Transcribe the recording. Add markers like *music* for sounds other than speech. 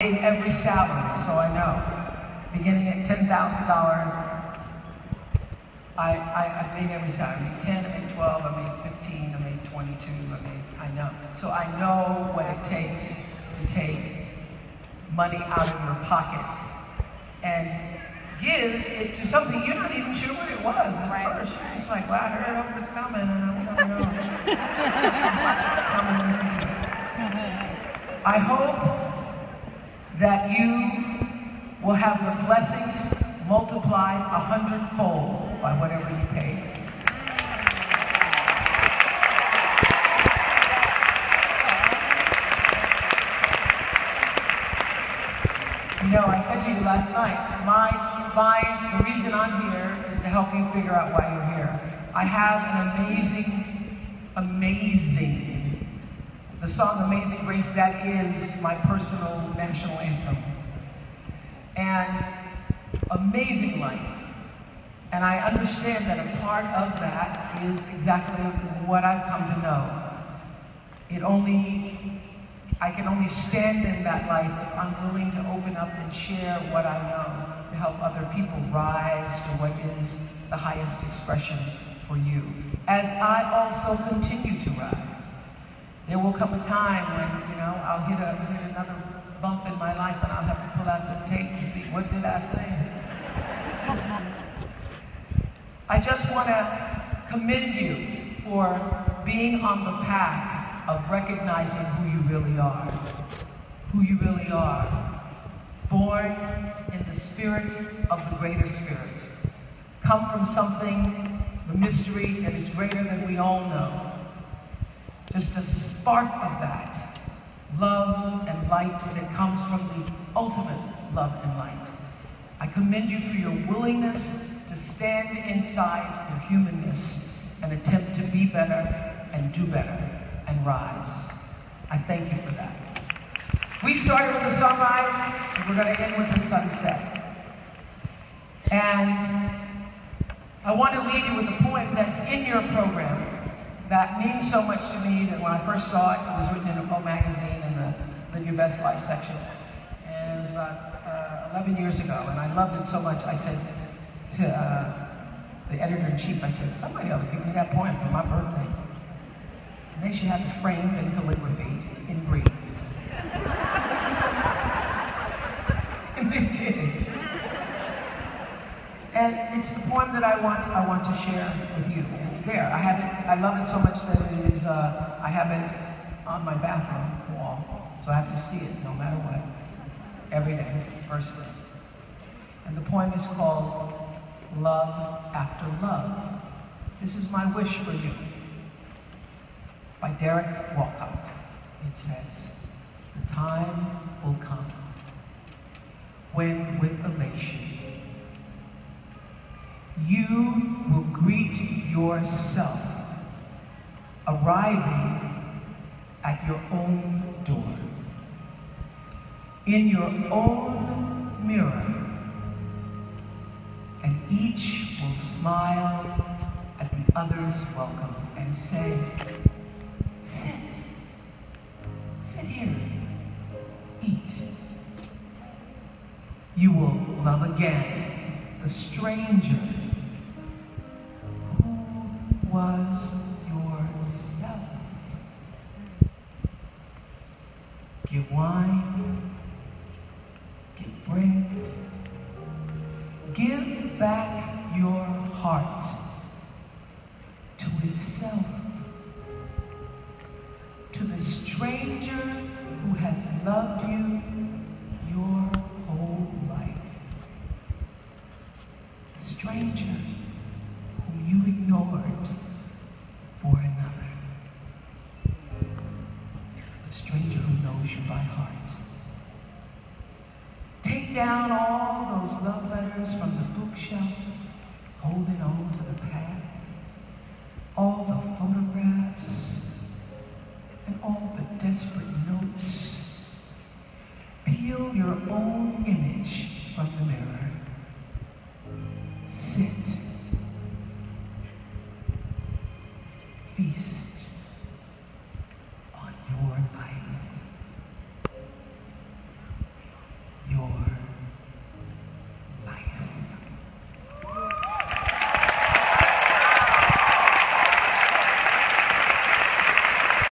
paid every salary, so I know. Beginning at $10,000, I, I, I made every salary. I made 10, I made 12, I made 15, I made 22, I made, I know. So I know what it takes to take money out of your pocket and give it to something you're not even sure what it was at Right. first. You're just like, well, I heard it was coming, and I don't know. *laughs* *laughs* Coming is here. *laughs* I hope that you will have the blessings multiplied a hundredfold by whatever you paid. You know, I said to you last night, my, my, the reason I'm here is to help you figure out why you're here. I have an amazing, amazing, the song Amazing Grace, that is my personal national anthem. And amazing life. And I understand that a part of that is exactly what I've come to know. It only, I can only stand in that life if I'm willing to open up and share what I know to help other people rise to what is the highest expression for you. As I also continue to rise. There will come a time when, you know, I'll hit, a, hit another bump in my life and I'll have to pull out this tape to see what did I say. I just want to commend you for being on the path of recognizing who you really are. Who you really are. Born in the spirit of the greater spirit. Come from something, the mystery that is greater than we all know. Just a spark of that love and light that comes from the ultimate love and light. I commend you for your willingness to stand inside your humanness and attempt to be better and do better and rise. I thank you for that. We started with the sunrise, and we're going to end with the sunset. And I want to leave you with a poem that's in your program that means so much to me that when I first saw it, it was written in a Vogue magazine in the Live Your Best Life section. And it was about uh, 11 years ago, and I loved it so much, I said to uh, the editor-in-chief, I said, somebody ought to give me that poem for my birthday. And they should have it framed in calligraphy in Greek. *laughs* and they did. And it's the poem that I want I want to share with you. It's there. I have it. I love it so much that it is. Uh, I have it on my bathroom wall, so I have to see it no matter what, every day, first thing. And the poem is called "Love After Love." This is my wish for you. By Derek Walcott. It says, "The time will come when, with elation." you will greet yourself arriving at your own door. In your own mirror, and each will smile at the other's welcome and say, sit, sit here, eat. You will love again the stranger was yourself. Give wine, give bread, give back your heart to itself, to the stranger who has loved you by heart. Take down all those love letters from the bookshelf, holding on to the past, all the photographs, and all the desperate notes. Peel your own image from the mirror. Sit. Peace.